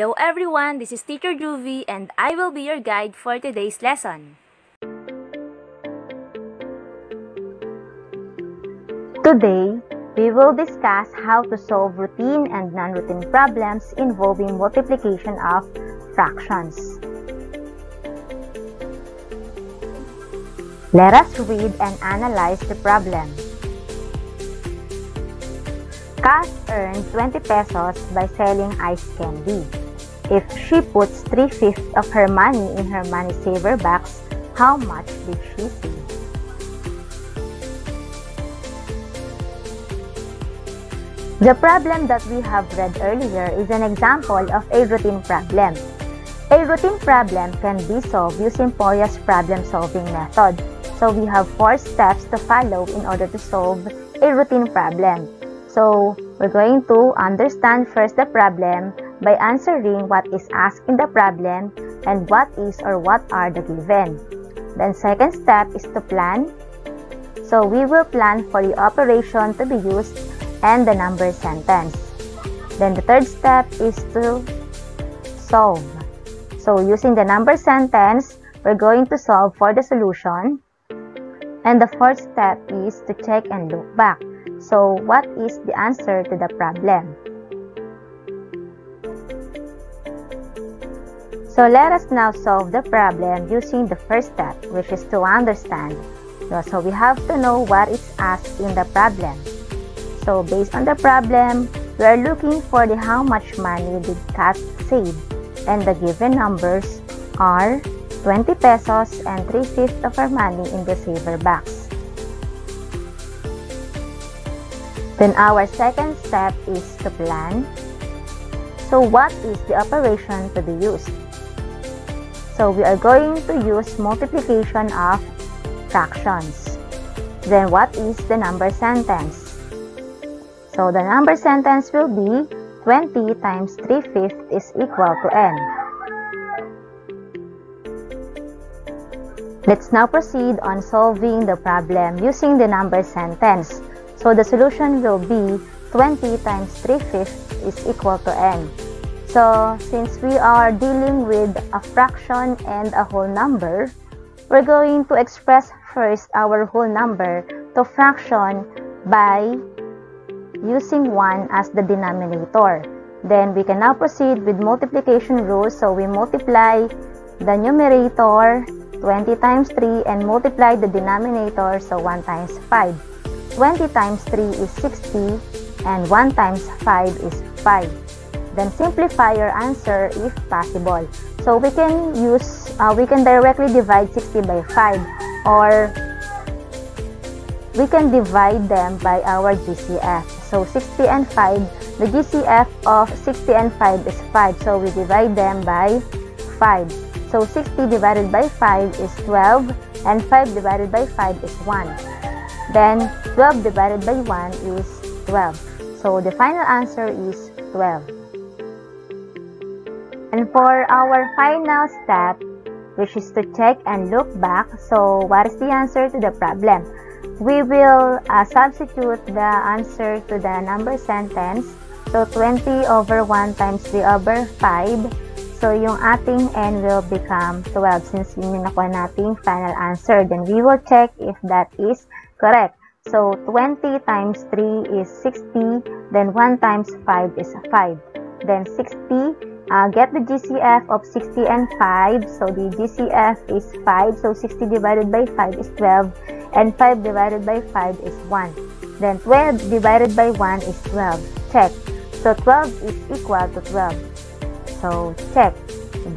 Hello everyone, this is Teacher Juvie and I will be your guide for today's lesson. Today, we will discuss how to solve routine and non-routine problems involving multiplication of fractions. Let us read and analyze the problem. Cass earned 20 pesos by selling ice candy. If she puts 3 fifths of her money in her money saver box, how much did she save? The problem that we have read earlier is an example of a routine problem. A routine problem can be solved using Polya's problem-solving method. So we have four steps to follow in order to solve a routine problem. So we're going to understand first the problem by answering what is asked in the problem and what is or what are the given. Then second step is to plan. So we will plan for the operation to be used and the number sentence. Then the third step is to solve. So using the number sentence, we're going to solve for the solution. And the fourth step is to check and look back. So what is the answer to the problem? So let us now solve the problem using the first step, which is to understand. So we have to know what is asked in the problem. So based on the problem, we are looking for the how much money did Cass save and the given numbers are 20 pesos and 3 fifths of our money in the saver box. Then our second step is to plan. So what is the operation to be used? So we are going to use multiplication of fractions. Then what is the number sentence? So the number sentence will be 20 times 3 fifths is equal to n. Let's now proceed on solving the problem using the number sentence. So the solution will be 20 times 3 fifths is equal to n. So since we are dealing with a fraction and a whole number, we're going to express first our whole number to fraction by using 1 as the denominator. Then we can now proceed with multiplication rule. So we multiply the numerator 20 times 3 and multiply the denominator so 1 times 5. 20 times 3 is 60 and 1 times 5 is 5. Then simplify your answer if possible. So we can use, uh, we can directly divide 60 by 5 or we can divide them by our GCF. So 60 and 5, the GCF of 60 and 5 is 5. So we divide them by 5. So 60 divided by 5 is 12 and 5 divided by 5 is 1. Then 12 divided by 1 is 12. So the final answer is 12. And for our final step, which is to check and look back, so what is the answer to the problem? we will uh, substitute the answer to the number sentence. So, 20 over 1 times 3 over 5. So, yung ating n will become 12 since yun yung nakuha nating final answer. Then, we will check if that is correct. So, 20 times 3 is 60. Then, 1 times 5 is 5. Then, 60 uh, get the GCF of 60 and 5. So the GCF is 5. So 60 divided by 5 is 12. And 5 divided by 5 is 1. Then 12 divided by 1 is 12. Check. So 12 is equal to 12. So check.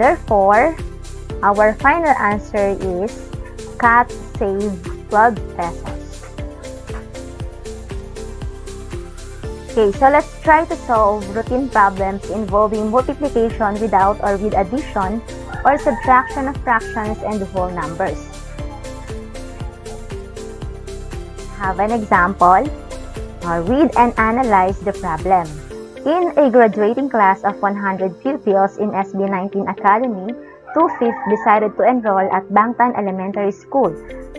Therefore, our final answer is Cass save 12 pesos. Okay, so let's try to solve routine problems involving multiplication without or with addition or subtraction of fractions and whole numbers. Have an example. Uh, read and analyze the problem. In a graduating class of 100 pupils in SB19 Academy, two-fifths decided to enroll at Bangtan Elementary School.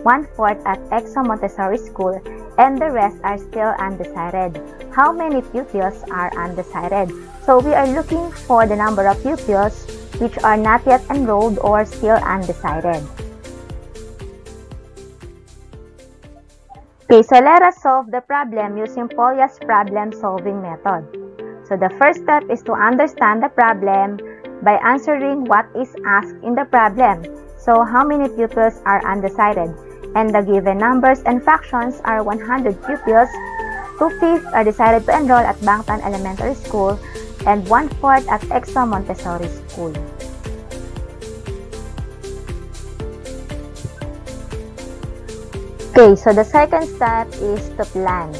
one-fourth at EXO Montessori School, and the rest are still undecided. How many pupils are undecided? So we are looking for the number of pupils which are not yet enrolled or still undecided. Okay, so let us solve the problem using Polya's problem-solving method. So the first step is to understand the problem by answering what is asked in the problem. So how many pupils are undecided? And the given numbers and fractions are 100 pupils, 2 fifths are decided to enroll at Bangtan Elementary School, and 1 fourth at EXO Montessori School. Okay, so the second step is to plan.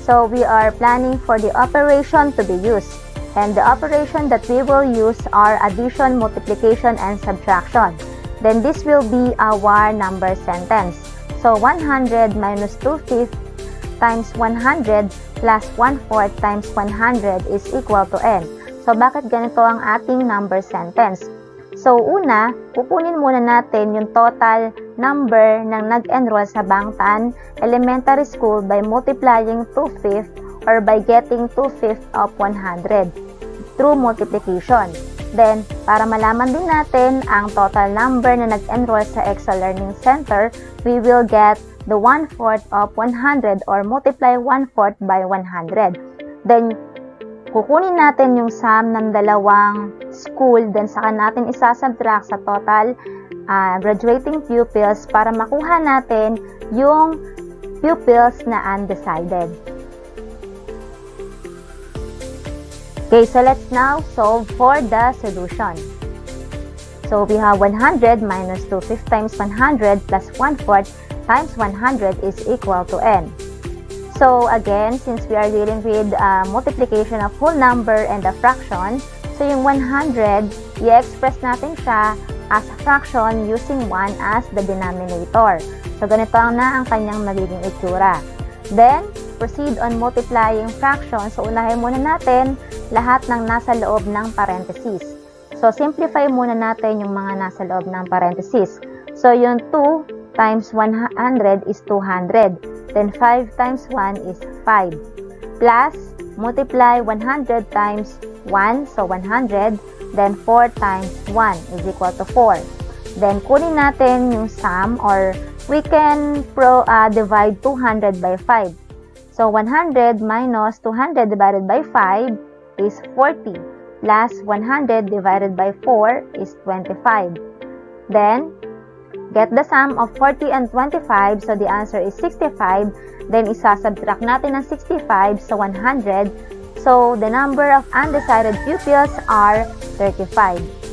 So we are planning for the operation to be used. And the operation that we will use are addition, multiplication, and subtraction. Then this will be our number sentence. So 100 minus 2 fifths times 100 plus 1 fourth times 100 is equal to n. So bakit ganito ang ating number sentence? So una, kukunin muna natin yung total number ng nag-enroll sa Bangtan Elementary School by multiplying 2 fifths or by getting 2 fifths of 100 through multiplication. Then, para malaman din natin ang total number na nag-enroll sa EXA Learning Center, we will get the 1/4 of 100 or multiply 1/4 by 100. Then, kukunin natin yung sum ng dalawang school, then saka natin isasubtract sa total uh, graduating pupils para makuha natin yung pupils na undecided. Okay, so let's now solve for the solution. So we have 100 minus 2 fifths times 100 plus 1 fourth times 100 is equal to n. So again, since we are dealing with uh, multiplication of whole number and a fraction, so yung 100, i-express natin siya as a fraction using 1 as the denominator. So ganito ang na ang kanyang magiging itsura. Then, proceed on multiplying fractions. So unahin muna natin lahat ng nasa loob ng parenthesis. So, simplify muna natin yung mga nasa loob ng parenthesis. So, yung 2 times 100 is 200. Then, 5 times 1 is 5. Plus, multiply 100 times 1, so 100. Then, 4 times 1 is equal to 4. Then, kunin natin yung sum or we can pro, uh, divide 200 by 5. So, 100 minus 200 divided by 5 is 40 plus 100 divided by 4 is 25. Then, get the sum of 40 and 25. So, the answer is 65. Then, isasubtract natin ng 65 sa 100. So, the number of undecided pupils are 35.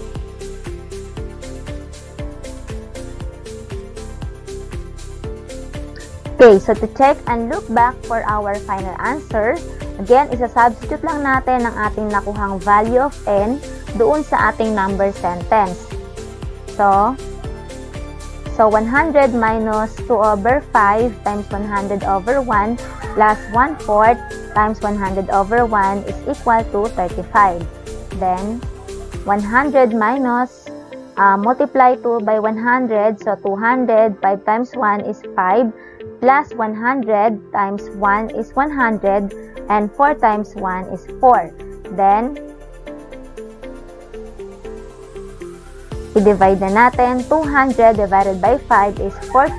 Okay, so to check and look back for our final answer, Again, isa-substitute lang natin ang ating nakuhang value of n doon sa ating number sentence. So, so 100 minus 2 over 5 times 100 over 1 plus 1 fourth times 100 over 1 is equal to 35. Then, 100 minus uh, multiply 2 by 100, so 200, 5 times 1 is 5, plus 100 times 1 is 100, and 4 times 1 is 4. Then, i-divide na natin. 200 divided by 5 is 40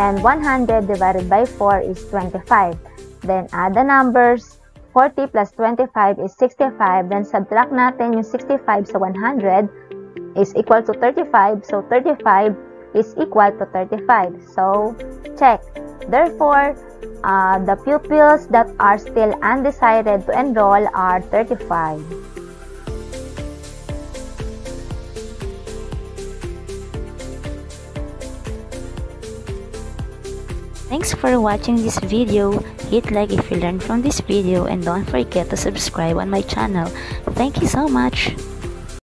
and 100 divided by 4 is 25. Then, add the numbers. 40 plus 25 is 65. Then, subtract natin yung 65 sa 100 is equal to 35. So, 35 is equal to 35. So, check. Therefore, uh, the pupils that are still undecided to enroll are 35. Thanks for watching this video. Hit like if you learned from this video and don't forget to subscribe on my channel. Thank you so much.